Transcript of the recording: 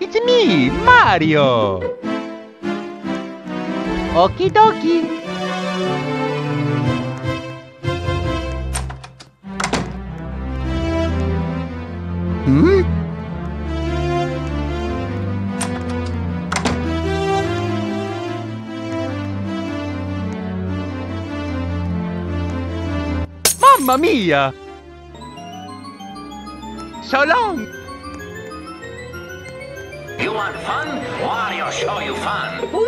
It's me, Mario. Okie dokie. Hmm? Mamma mia! So long! You want fun? Wario show you fun.